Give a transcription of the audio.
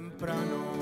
temprano.